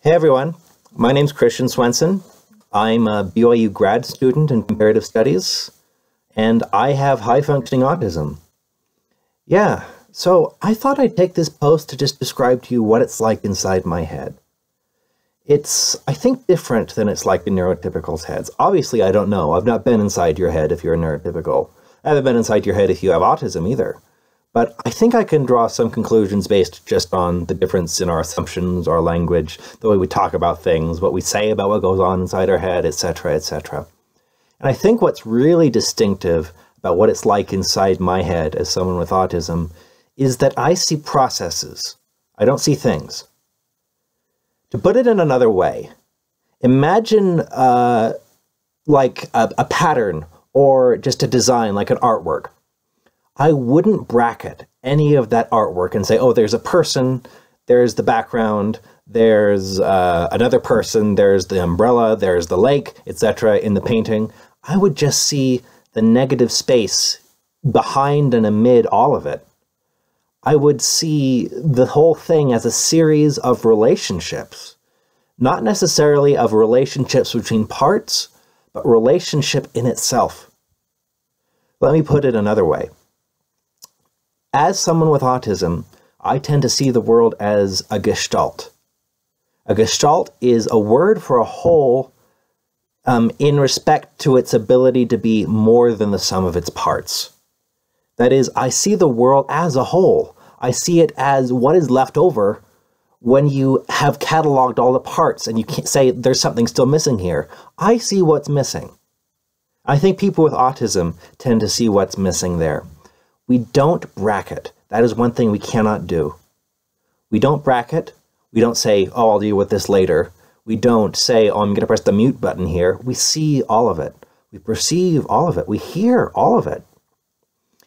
Hey everyone, my name's Christian Swenson. I'm a BYU grad student in comparative studies, and I have high functioning autism. Yeah, so I thought I'd take this post to just describe to you what it's like inside my head. It's, I think, different than it's like in neurotypicals' heads. Obviously, I don't know. I've not been inside your head if you're a neurotypical. I haven't been inside your head if you have autism either. But I think I can draw some conclusions based just on the difference in our assumptions, our language, the way we talk about things, what we say about what goes on inside our head, etc., etc. And I think what's really distinctive about what it's like inside my head as someone with autism is that I see processes. I don't see things. To put it in another way, imagine uh, like a, a pattern or just a design, like an artwork. I wouldn't bracket any of that artwork and say, oh, there's a person, there's the background, there's uh, another person, there's the umbrella, there's the lake, etc. in the painting. I would just see the negative space behind and amid all of it. I would see the whole thing as a series of relationships, not necessarily of relationships between parts, but relationship in itself. Let me put it another way as someone with autism, I tend to see the world as a gestalt. A gestalt is a word for a whole um, in respect to its ability to be more than the sum of its parts. That is, I see the world as a whole. I see it as what is left over when you have cataloged all the parts and you can't say there's something still missing here. I see what's missing. I think people with autism tend to see what's missing there. We don't bracket. That is one thing we cannot do. We don't bracket. We don't say, oh, I'll deal with this later. We don't say, oh, I'm going to press the mute button here. We see all of it. We perceive all of it. We hear all of it.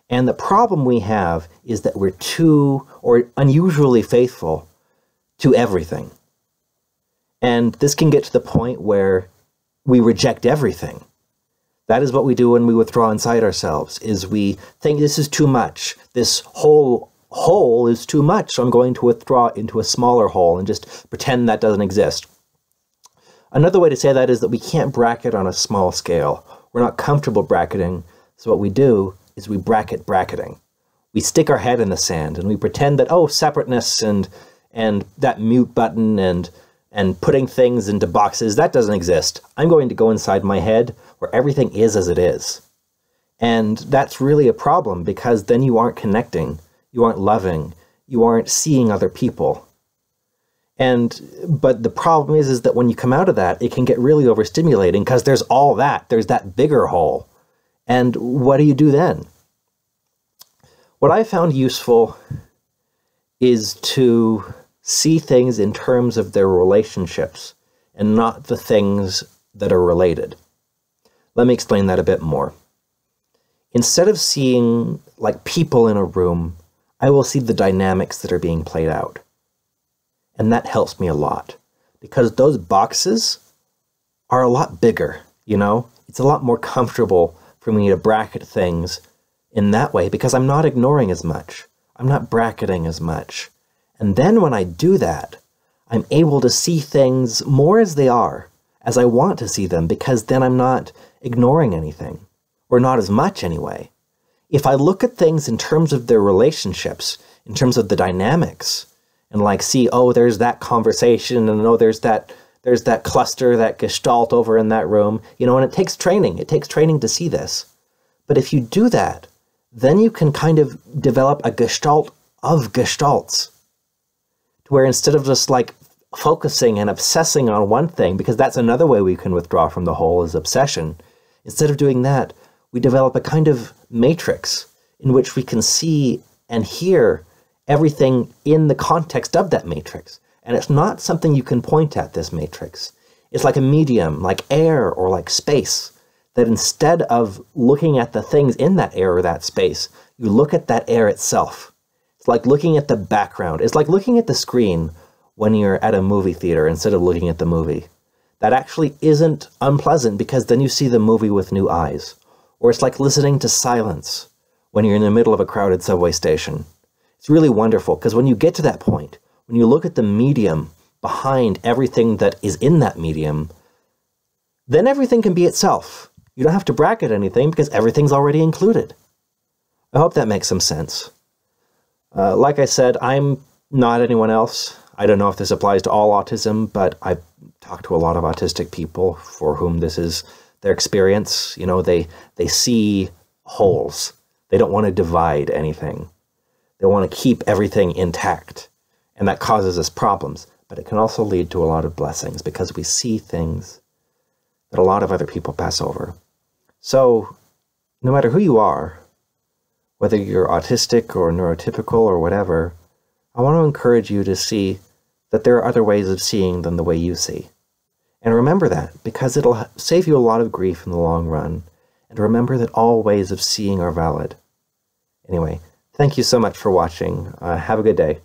And the problem we have is that we're too or unusually faithful to everything. And this can get to the point where we reject everything. That is what we do when we withdraw inside ourselves, is we think this is too much. This whole hole is too much, so I'm going to withdraw into a smaller hole and just pretend that doesn't exist. Another way to say that is that we can't bracket on a small scale. We're not comfortable bracketing, so what we do is we bracket bracketing. We stick our head in the sand and we pretend that, oh, separateness and and that mute button and and putting things into boxes, that doesn't exist. I'm going to go inside my head where everything is as it is. And that's really a problem because then you aren't connecting, you aren't loving, you aren't seeing other people. And but the problem is is that when you come out of that, it can get really overstimulating because there's all that. There's that bigger whole. And what do you do then? What I found useful is to see things in terms of their relationships and not the things that are related. Let me explain that a bit more. Instead of seeing like people in a room, I will see the dynamics that are being played out. And that helps me a lot because those boxes are a lot bigger, you know? It's a lot more comfortable for me to bracket things in that way because I'm not ignoring as much. I'm not bracketing as much. And then when I do that, I'm able to see things more as they are, as I want to see them, because then I'm not ignoring anything, or not as much anyway. If I look at things in terms of their relationships, in terms of the dynamics, and like see, oh, there's that conversation, and oh, there's that there's that cluster, that gestalt over in that room, you know, and it takes training. It takes training to see this. But if you do that, then you can kind of develop a gestalt of gestalts where instead of just like focusing and obsessing on one thing, because that's another way we can withdraw from the whole is obsession, instead of doing that, we develop a kind of matrix in which we can see and hear everything in the context of that matrix. And it's not something you can point at, this matrix. It's like a medium, like air or like space, that instead of looking at the things in that air or that space, you look at that air itself. It's like looking at the background. It's like looking at the screen when you're at a movie theater instead of looking at the movie. That actually isn't unpleasant because then you see the movie with new eyes. Or it's like listening to silence when you're in the middle of a crowded subway station. It's really wonderful because when you get to that point, when you look at the medium behind everything that is in that medium, then everything can be itself. You don't have to bracket anything because everything's already included. I hope that makes some sense. Uh, like I said, I'm not anyone else. I don't know if this applies to all autism, but I talk to a lot of autistic people for whom this is their experience. You know, they they see wholes. They don't want to divide anything. They want to keep everything intact. And that causes us problems. But it can also lead to a lot of blessings because we see things that a lot of other people pass over. So, no matter who you are, whether you're autistic or neurotypical or whatever, I want to encourage you to see that there are other ways of seeing than the way you see. And remember that because it'll save you a lot of grief in the long run. And remember that all ways of seeing are valid. Anyway, thank you so much for watching. Uh, have a good day.